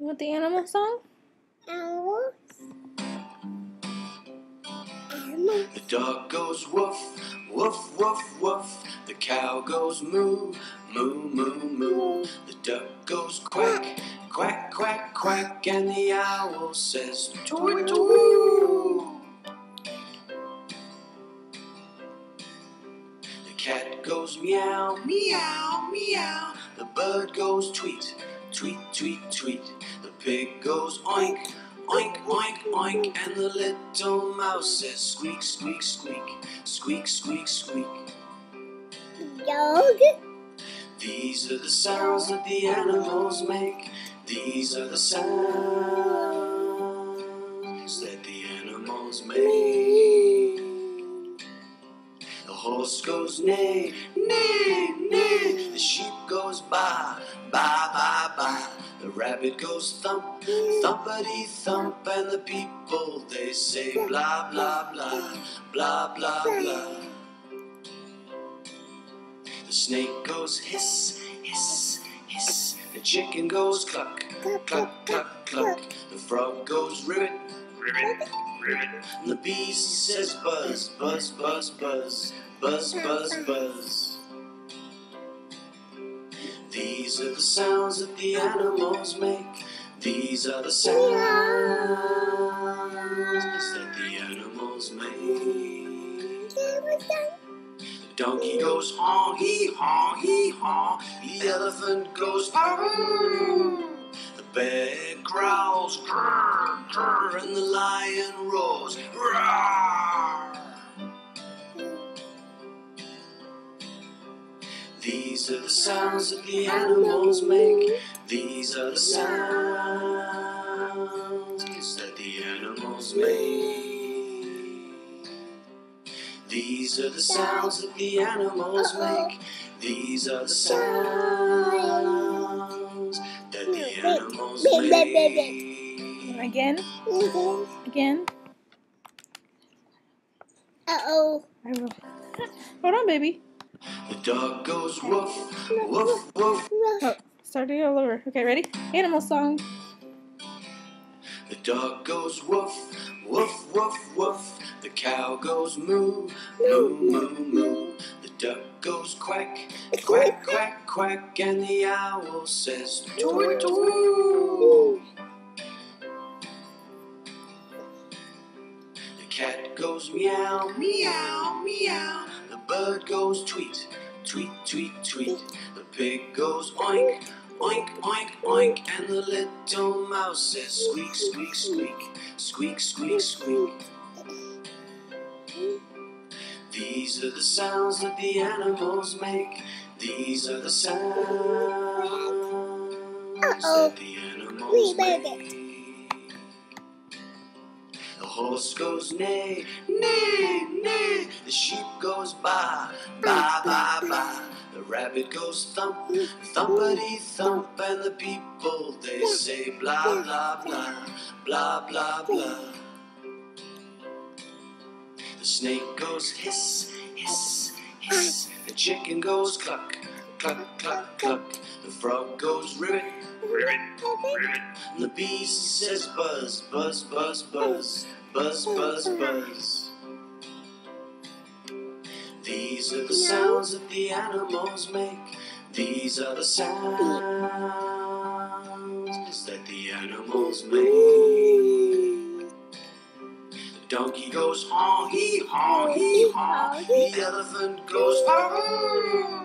You want the animal song? Animals. Animals. The dog goes woof, woof, woof, woof. The cow goes moo, moo, moo, moo. The duck goes quack, quack, quack, quack. And the owl says tweet, tweet. The cat goes meow, meow, meow. The bird goes tweet, tweet, tweet, tweet. Pig goes oink, oink, oink, oink. And the little mouse says squeak, squeak, squeak, squeak, squeak, squeak. Dog. These are the sounds that the animals make. These are the sounds that the animals make. The horse goes neigh, neigh, neigh. The sheep goes baa, baa. The rabbit goes thump, thumpity thump. And the people they say blah, blah, blah, blah, blah, blah. The snake goes hiss, hiss, hiss. The chicken goes cluck, cluck, cluck, cluck. The frog goes ribbit, ribbit, ribbit. And the bee says buzz, buzz, buzz, buzz, buzz, buzz, buzz. These are the sounds that the animals make. These are the sounds that the animals make. The donkey goes haw hee haw hee haw. The elephant goes "Arr!" The bear growls grrr grrr, and the lion roars "Rawr!" These are the sounds that the animals make. These are the sounds that the animals make. These are the sounds that the animals make. These are the sounds that the animals make. Again? Again? Uh oh. Hold on, baby. The dog goes woof, woof, woof. Oh, starting all over. Okay, ready? Animal song. The dog goes woof, woof, woof, woof. The cow goes moo, moo, moo, moo. The duck goes quack, quack, quack, quack. And the owl says tweet, tweet. The cat goes meow, meow, meow. The bird goes tweet, tweet, tweet, tweet. The pig goes oink, oink, oink, oink. And the little mouse says squeak, squeak, squeak, squeak, squeak, squeak. These are the sounds that the animals make. These are the sounds that the animals make. The horse goes neigh, neigh, neigh. The sheep goes baa, baa, baa, baa. The rabbit goes thump, thumpity thump. And the people they say blah, blah, blah, blah, blah, blah. The snake goes hiss, hiss, hiss. The chicken goes cluck, cluck, cluck, cluck. The frog goes ribbit, ribbit, ribbit. And the bee says buzz, buzz, buzz, buzz, buzz, buzz, buzz. These are the sounds that the animals make. These are the sounds that the animals make. The donkey goes haw hee haw hee haw. The elephant goes "Arr!"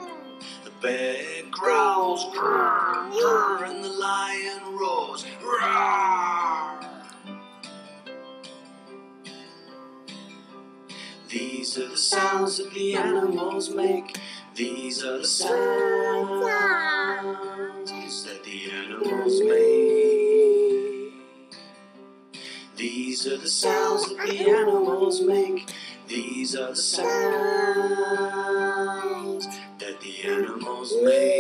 These are the sounds that the animals make. These are the sounds that the animals make. These are the sounds that the animals make. These are the sounds that the animals make.